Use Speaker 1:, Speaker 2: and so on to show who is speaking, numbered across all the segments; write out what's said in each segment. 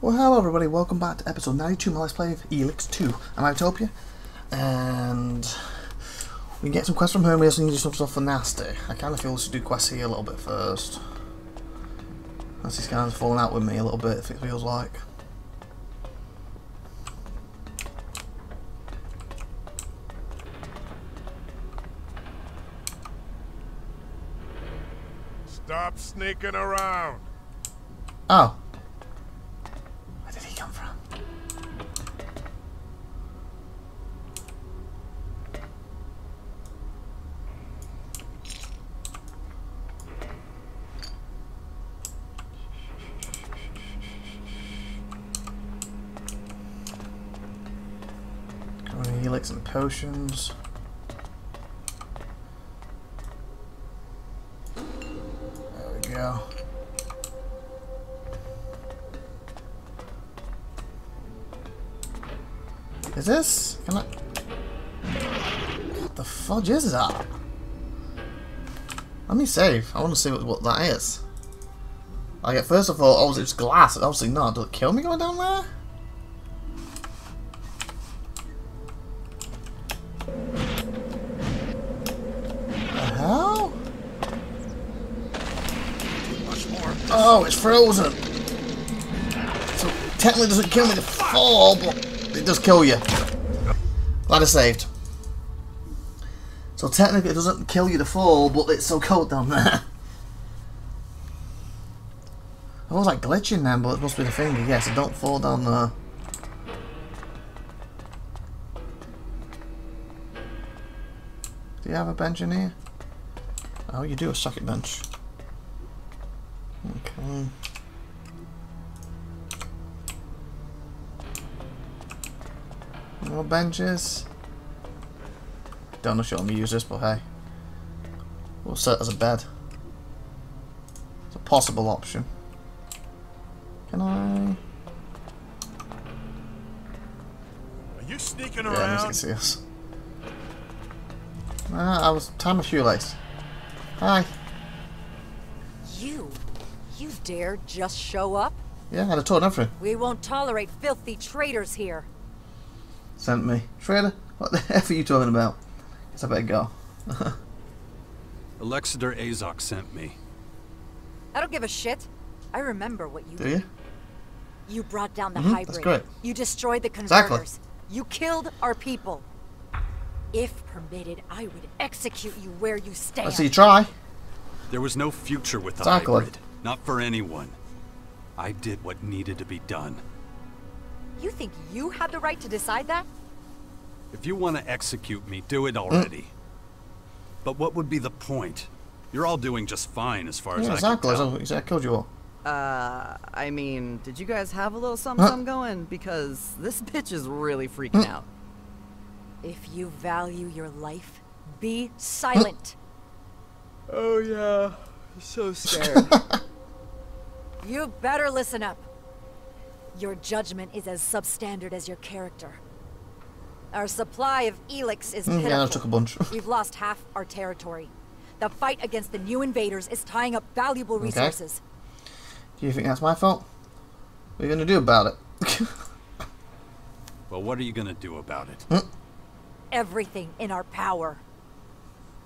Speaker 1: Well, hello everybody, welcome back to episode 92 of my Let's Play of Elex 2. IVATOPIA, and we can get some quests from home, we also need to do some stuff for Nasty. I kind of feel we should do quests here a little bit first. Nasty's kind of falling out with me a little bit, if it feels like.
Speaker 2: Stop sneaking around.
Speaker 1: Oh. Where did he come from? Going helix and potions. There we go. Is this? Can I? What the fudge is that? Let me save. I want to see what, what that is. Like at first I thought, oh, it's glass. Obviously not. Does it kill me going down there? Oh, it's frozen. So technically it doesn't kill me to fall, but it does kill you. Glad I saved. So technically it doesn't kill you to fall, but it's so cold down there. I was like glitching then, but it must be the finger. Yes, it don't fall down there. Do you have a bench in here? Oh, you do a socket bench. Okay. More benches. Don't know if you'll let me use this, but hey. We'll set it as a bed. It's a possible option. Can I?
Speaker 2: Are you sneaking
Speaker 1: Yeah, let me
Speaker 2: around?
Speaker 1: see us. Ah, I was tying my shoelace. Hi.
Speaker 3: You? You dare just show up?
Speaker 1: Yeah, I had a tour and everything.
Speaker 3: We won't tolerate filthy traitors here.
Speaker 1: Sent me. Trader, what the F are you talking about? Guess I better go.
Speaker 4: Alexander Azok sent me.
Speaker 3: I don't give a shit. I remember what you
Speaker 1: Do
Speaker 3: did.
Speaker 1: you?
Speaker 3: You brought down the
Speaker 1: Mhm,
Speaker 3: hybrid.
Speaker 1: that's great.
Speaker 3: You destroyed the
Speaker 1: Exactly.
Speaker 3: You killed our people. If permitted, I would execute you where you stand.
Speaker 1: I see you try.
Speaker 4: There was no future with the
Speaker 1: Exactly.
Speaker 4: hybrid. Not for anyone. I did what needed to be done.
Speaker 3: You think you have the right to decide that?
Speaker 4: If you want to execute me, do
Speaker 1: Mm.
Speaker 4: it already. But what would be the point? You're all doing just fine as far as
Speaker 1: Yeah,
Speaker 4: I
Speaker 1: exactly.
Speaker 4: can tell.
Speaker 1: Exactly. I killed you all.
Speaker 5: Uh, I mean, did you guys have a little something,
Speaker 1: Huh?
Speaker 5: going? Because this bitch is really freaking
Speaker 1: Hmm.
Speaker 5: out.
Speaker 3: If you value your life, be silent.
Speaker 5: Oh yeah, so scared.
Speaker 3: You better listen up. Your judgment is as substandard as your character. Our supply of Elex is
Speaker 1: Mm,
Speaker 3: pitiful.
Speaker 1: yeah, I took a bunch.
Speaker 3: We've lost half our territory. The fight against the new invaders is tying up valuable resources.
Speaker 1: Do you think that's my fault? What are you going to do about it?
Speaker 4: Well, what are you going to do about it?
Speaker 1: Hmm?
Speaker 3: Everything in our power.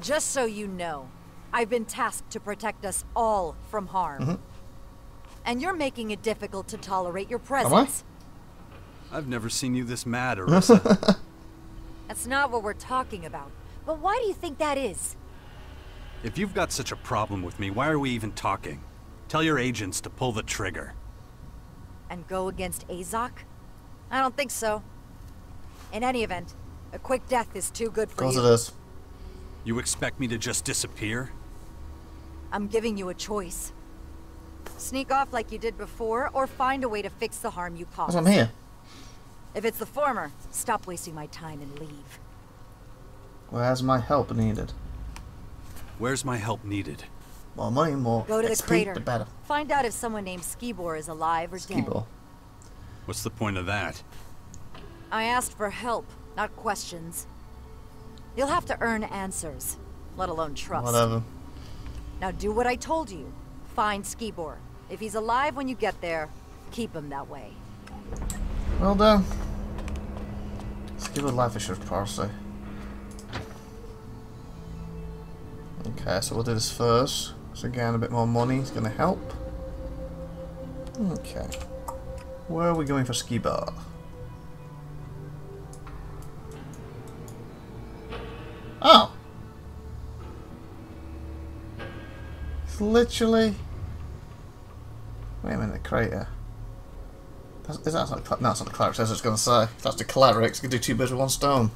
Speaker 3: Just so you know, I've been tasked to protect us all from harm.
Speaker 1: Mm-hmm.
Speaker 3: And you're making it difficult to tolerate your
Speaker 1: I?
Speaker 3: presence.
Speaker 4: I've never seen you this mad, Arissa.
Speaker 3: That's not what we're talking about. But why do you think that is?
Speaker 4: if you've got such a problem with me, why are we even talking? Tell your agents to pull the trigger.
Speaker 3: and go against Azok? I don't think so. In any event, a quick death is too good
Speaker 1: Of
Speaker 3: for
Speaker 1: course
Speaker 3: you.
Speaker 1: it is.
Speaker 4: You expect me to just disappear?
Speaker 3: I'm giving you a choice. Sneak off like you did before, or find a way to fix the harm you caused.
Speaker 1: I'm here.
Speaker 3: If it's the former, stop wasting my time and leave.
Speaker 1: Where's my help needed?
Speaker 4: Where's my help needed?
Speaker 1: More money, more
Speaker 3: Go to the
Speaker 1: XP,
Speaker 3: crater.
Speaker 1: the better.
Speaker 3: Find out if someone named Skibor is alive or
Speaker 1: Ski
Speaker 3: dead.
Speaker 1: ball.
Speaker 4: What's the point of that?
Speaker 3: I asked for help, not questions. You'll have to earn answers, let alone trust.
Speaker 1: Whatever.
Speaker 3: Now do what I told you. Find Skibor. If he's alive when you get there, Keep him that way.
Speaker 1: Well done. Let's give a life assurance eh? policy. Okay, so we'll do this first. So again, a bit more money is going to help. Okay. Where are we going for Skibor? Oh! It's literally... Wait a minute, crater. That's, is that not, no, it's not the clerics, as I was going to say. If that's the clerics, you can do two birds with one stone.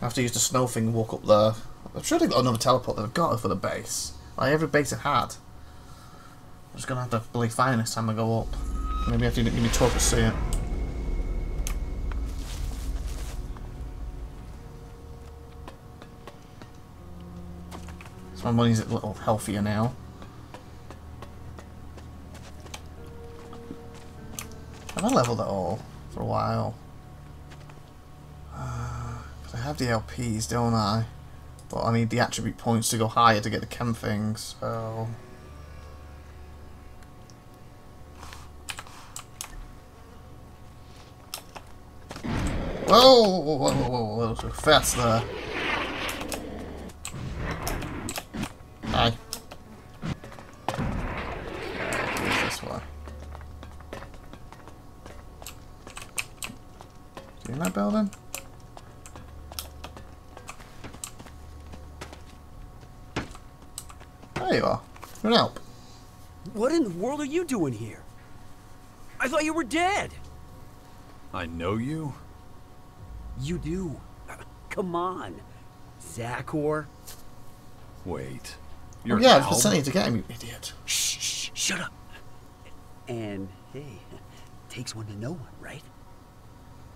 Speaker 1: I have to use the snow thing and walk up there. I'm sure they've got another teleport that they've got for the base. Like every base it had. I'm just going to have to believe fine next time I go up. Maybe I have to give me talk to see it. So my money's a little healthier now. Have I leveled at all for a while? Uh, I have the LPs, don't I? But I need the attribute points to go higher to get the chem things, so... Whoa! Whoa, whoa, whoa, whoa, a little too fast there. Hi. In that building? There you are. You're an help.
Speaker 6: What in the world are you doing here? I thought you were dead.
Speaker 4: I know you?
Speaker 6: You do. Come on. Zachor.
Speaker 4: Wait.
Speaker 1: Oh,
Speaker 4: You're
Speaker 1: yeah, I
Speaker 4: Alb?
Speaker 1: was sending you to get him, you idiot.
Speaker 6: Shh, shh, shut up. And hey, takes one to know one, right?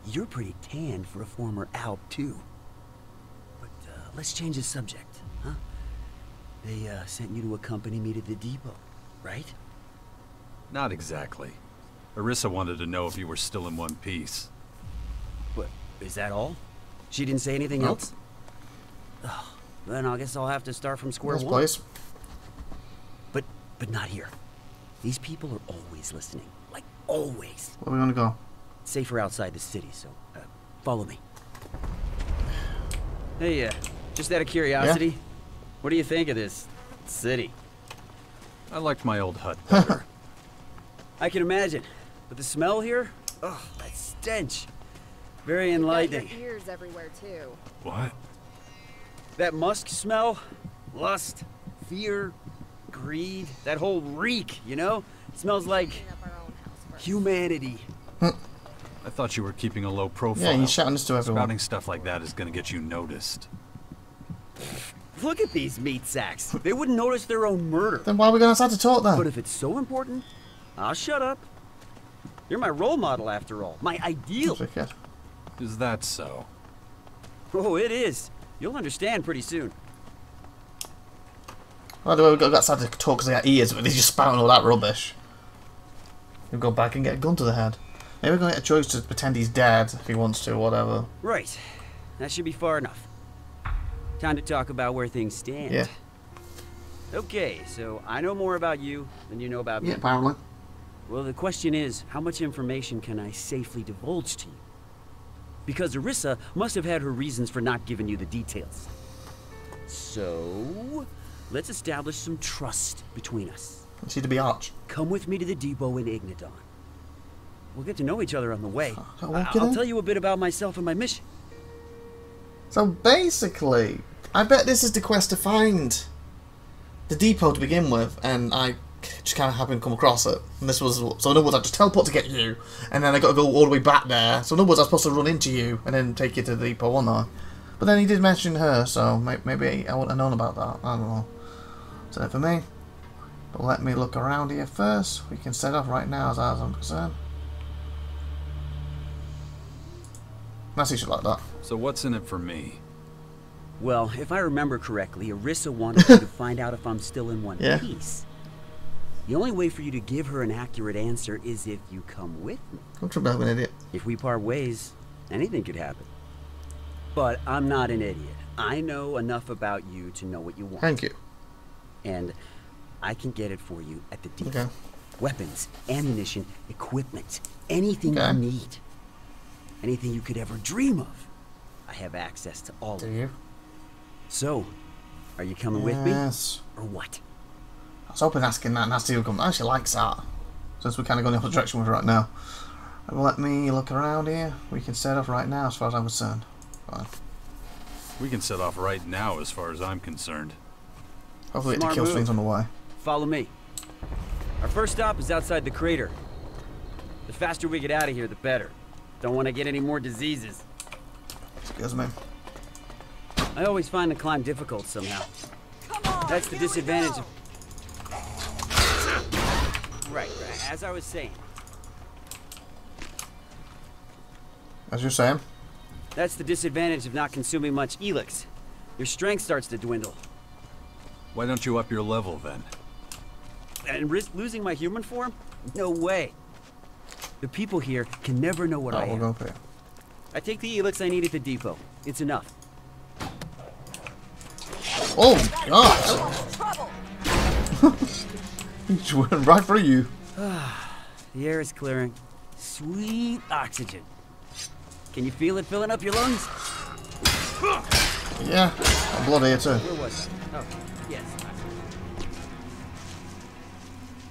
Speaker 6: You're pretty tanned for a former Alp, too. But uh, let's change the subject, huh? They uh, sent you to accompany me to the depot, right?
Speaker 4: Not exactly. Arissa wanted to know if you were still in one piece.
Speaker 6: What, is that all? She didn't say anything
Speaker 1: Nope.
Speaker 6: else? Ugh, then I guess I'll have to start from square
Speaker 1: This
Speaker 6: one.
Speaker 1: place.
Speaker 6: But, but not here. These people are always listening. Like, always.
Speaker 1: Where are we want to go?
Speaker 6: Safer outside the city, so uh, follow me. Hey, uh, just out of curiosity, what do you think of this city?
Speaker 4: I liked my old hut better.
Speaker 6: I can imagine, but the smell here, ugh, that stench, very
Speaker 7: Got your
Speaker 6: enlightening.
Speaker 7: ears everywhere too.
Speaker 4: what?
Speaker 6: That musk smell, lust, fear, greed, that whole reek, you know, smells like
Speaker 7: Clean up our own house first.
Speaker 6: humanity.
Speaker 4: I thought you were keeping a low profile.
Speaker 1: Yeah, he's shouting this to everyone.
Speaker 4: Spouting stuff like that is gonna get you noticed.
Speaker 6: Look at these meat sacks. They wouldn't notice their own murder.
Speaker 1: Then why are we gonna outside to talk then?
Speaker 6: But if it's so important, I'll shut up. You're my role model after all. My ideal.
Speaker 4: Is that so?
Speaker 6: Oh, it is. You'll understand pretty soon.
Speaker 1: Why way, we go outside to talk because they got ears, but they're just spouting all that rubbish? We'll go back and get a gun to the head. Maybe we're going to get a choice to pretend he's dead if he wants to, whatever.
Speaker 6: Right. That should be far enough. Time to talk about where things stand.
Speaker 1: Yeah.
Speaker 6: Okay, so I know more about you than you know about me.
Speaker 1: Yeah, apparently.
Speaker 6: Well, the question is, how much information can I safely divulge to you? Because Arissa must have had her reasons for not giving you the details. So, let's establish some trust between us.
Speaker 1: It's to be Arch.
Speaker 6: Come with me to the depot in Ignadon. We'll get to know each other on the way.
Speaker 1: I'll
Speaker 6: I- I'll
Speaker 1: there.
Speaker 6: tell you a bit about myself and my mission.
Speaker 1: So basically, I bet this is the quest to find the depot to begin with, and I just kind of happened to come across it. And this was so in other words, I just teleport to get you, and then I got to go all the way back there. So in other words, I was supposed to run into you and then take you to the depot, wasn't I? But then he did mention her, so maybe I wouldn't have known about that. I don't know. So for me. But let me look around here first. We can set off right now, as far as I'm concerned. That's usually like that.
Speaker 4: So what's in it for me?
Speaker 6: Well, if I remember correctly, Arissa wanted you to find out if I'm still in one
Speaker 1: Yeah.
Speaker 6: piece. The only way for you to give her an accurate answer is if you come with me.
Speaker 1: I'm too bad of an idiot.
Speaker 6: If we part ways, anything could happen. But I'm not an idiot. I know enough about you to know what you want.
Speaker 1: Thank you.
Speaker 6: And I can get it for you at the depot.
Speaker 1: Okay.
Speaker 6: Weapons, ammunition, equipment, anything
Speaker 1: Okay.
Speaker 6: you need. Anything you could ever dream of. I have access to all
Speaker 1: Do
Speaker 6: of it.
Speaker 1: you?
Speaker 6: So, are you coming with me?
Speaker 1: Yes.
Speaker 6: Or what?
Speaker 1: I was hoping asking that nasty would come. I actually likes that. Since we're kind of going the opposite direction with it right now. Let me look around here. We can set off right now as far as I'm concerned. Fine.
Speaker 4: We can set off right now as far as I'm concerned.
Speaker 1: Hopefully it
Speaker 6: Smart
Speaker 1: kills
Speaker 6: move.
Speaker 1: things on the way.
Speaker 6: Follow me. Our first stop is outside the crater. The faster we get out of here, the better. Don't want to get any more diseases.
Speaker 1: Excuse me.
Speaker 6: I always find the climb difficult somehow.
Speaker 3: Come on!
Speaker 6: That's the disadvantage of... Right, right, as I was saying.
Speaker 1: As you're saying.
Speaker 6: That's the disadvantage of not consuming much Elex. Your strength starts to dwindle.
Speaker 4: Why don't you up your level then?
Speaker 6: And risk losing my human form? No way. The people here can never know what
Speaker 1: Oh,
Speaker 6: I am. I take the Elex I need at the depot. It's enough.
Speaker 1: Oh, God! Just went right through you.
Speaker 6: The air is clearing. Sweet oxygen. Can you feel it filling up your lungs?
Speaker 1: Yeah. I'm blood here too.
Speaker 6: Where was I? Oh, yes.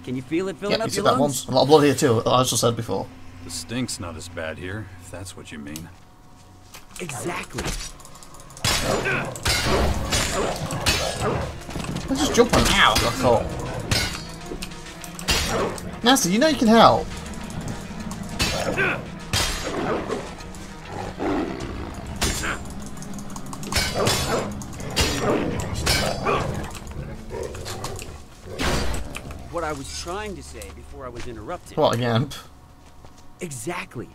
Speaker 6: Can you feel it filling
Speaker 1: Yeah, you
Speaker 6: up
Speaker 1: said
Speaker 6: your
Speaker 1: that
Speaker 6: lungs?
Speaker 1: once. A lot of blood here too, as I just said before.
Speaker 4: The stink's not as bad here, if that's what you mean.
Speaker 6: Exactly.
Speaker 1: Let's just jump on Ow, I got caught. Nasty, you know you can help.
Speaker 6: What I was trying to say before I was interrupted.
Speaker 1: What again?
Speaker 6: Exactly.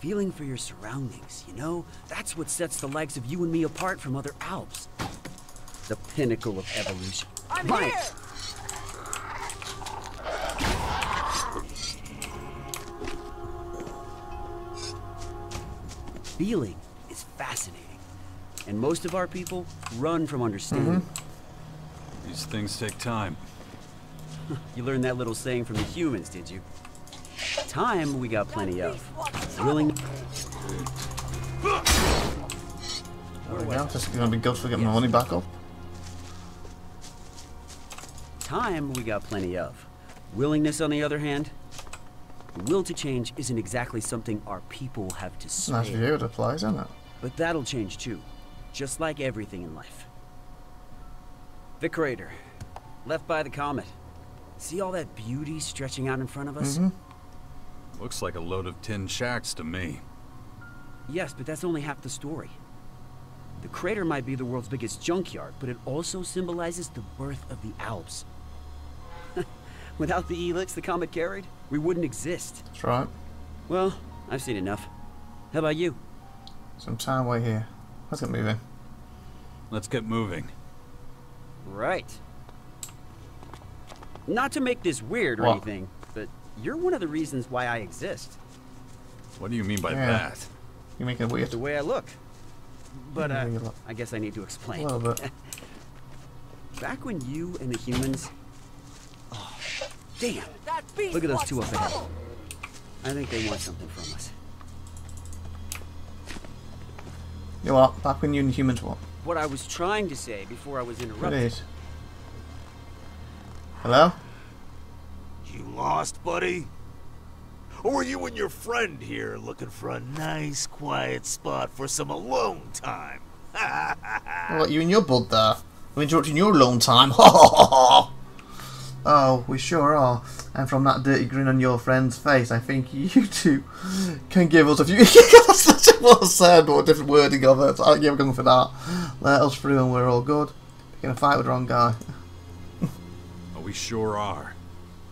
Speaker 6: Feeling for your surroundings, you know? That's what sets the likes of you and me apart from other Alps. The pinnacle of evolution.
Speaker 3: I'm
Speaker 6: Mike,
Speaker 3: here!
Speaker 6: feeling is fascinating. And most of our people run from understanding. Mm-hmm.
Speaker 4: These things take time.
Speaker 6: You learned that little saying from the humans, did you? Time we got plenty of. Willing.
Speaker 1: There we go. This is going to be good for getting my money back up.
Speaker 6: Time we got plenty of. Willingness, on the other hand, the will to change isn't exactly something our people have to
Speaker 1: a nice view the place, isn't it?
Speaker 6: But that'll change too, just like everything in life. The crater, left by the comet. See all that beauty stretching out in front of us? Mm-hmm.
Speaker 4: Looks like a load of tin shacks to me.
Speaker 6: Yes, but that's only half the story. The crater might be the world's biggest junkyard, but it also symbolizes the birth of the Alps. Without the Elex the comet carried, we wouldn't exist.
Speaker 1: That's right.
Speaker 6: Well, I've seen enough. How about you?
Speaker 1: Some time way here. Let's get moving.
Speaker 4: Let's get moving.
Speaker 6: Right. Not to make this weird or
Speaker 1: What?
Speaker 6: anything, but you're one of the reasons why I exist.
Speaker 4: What do you mean by
Speaker 1: Yeah.
Speaker 4: that?
Speaker 1: You make it weird.
Speaker 6: The way I look. But, uh,
Speaker 1: look-
Speaker 6: I guess I need to
Speaker 1: A
Speaker 6: explain.
Speaker 1: little bit.
Speaker 6: Back when you and the humans... Oh, damn!
Speaker 3: That beast
Speaker 6: Look at those two up ahead.
Speaker 3: trouble.
Speaker 6: I think they want something from us.
Speaker 1: You know what? Back when you and humans what?
Speaker 6: What I was trying to say before I was
Speaker 1: What
Speaker 6: interrupted.
Speaker 1: Hello?
Speaker 2: You lost, buddy? Or were you and your friend here looking for a nice, quiet spot for some alone time?
Speaker 1: What, you and your bud there? We're interrupting your alone time. oh, we sure are. And from that dirty grin on your friend's face, I think you two can give us a few. That's such a well said, but a different wording of it. So I'll give going for that. Let us through and we're all good. Picking a fight with the wrong guy.
Speaker 4: We sure are.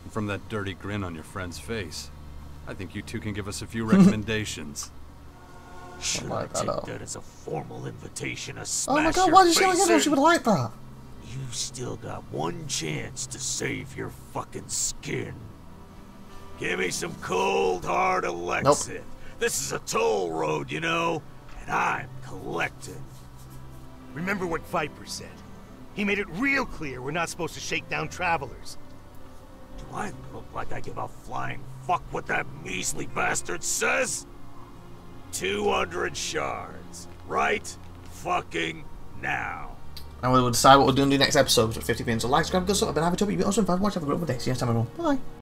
Speaker 4: And from that dirty grin on your friend's face, I think you two can give us a few recommendations.
Speaker 2: Should
Speaker 1: like
Speaker 2: I
Speaker 1: that
Speaker 2: take
Speaker 1: up.
Speaker 2: that as a formal invitation to smash Oh
Speaker 1: my god, why did she
Speaker 2: face
Speaker 1: like it? She would like that.
Speaker 2: You've still got one chance to save your fucking skin. Give me some cold hard Elexit. This is a toll road, you know, and I'm collecting.
Speaker 8: Remember what Viper said. He made it real clear we're not supposed to shake down travelers.
Speaker 2: Do I look like I give a flying fuck what that measly bastard says? 200 shards. Right fucking now.
Speaker 1: And we will decide what we're doing in the next episode. So 50 pins. So like, subscribe, good stuff. I've been having to be awesome. Have a watch. Have a great day. See you next time, everyone. Bye.